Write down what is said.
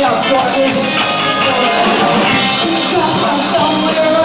Y'all got me. Somewhere.